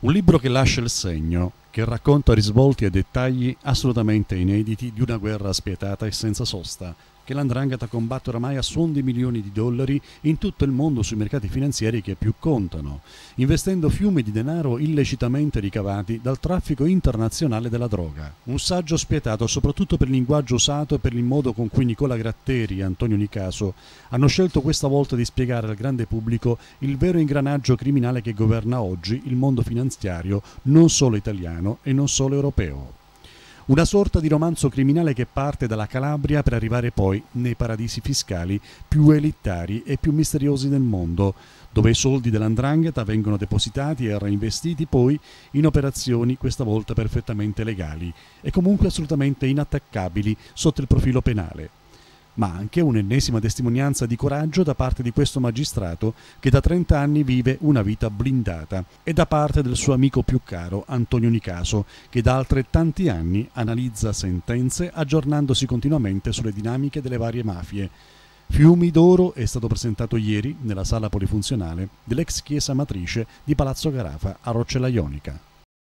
Un libro che lascia il segno, che racconta risvolti e dettagli assolutamente inediti di una guerra spietata e senza sosta, che l'andrangheta combatte oramai a suon di milioni di dollari in tutto il mondo sui mercati finanziari che più contano, investendo fiumi di denaro illecitamente ricavati dal traffico internazionale della droga. Un saggio spietato soprattutto per il linguaggio usato e per il modo con cui Nicola Gratteri e Antonio Nicaso hanno scelto questa volta di spiegare al grande pubblico il vero ingranaggio criminale che governa oggi il mondo finanziario non solo italiano e non solo europeo. Una sorta di romanzo criminale che parte dalla Calabria per arrivare poi nei paradisi fiscali più elitari e più misteriosi del mondo, dove i soldi dell'andrangheta vengono depositati e reinvestiti poi in operazioni questa volta perfettamente legali e comunque assolutamente inattaccabili sotto il profilo penale ma anche un'ennesima testimonianza di coraggio da parte di questo magistrato che da 30 anni vive una vita blindata e da parte del suo amico più caro Antonio Nicaso che da altrettanti anni analizza sentenze aggiornandosi continuamente sulle dinamiche delle varie mafie. Fiumi d'oro è stato presentato ieri nella sala polifunzionale dell'ex chiesa matrice di Palazzo Carafa a Roccella Ionica.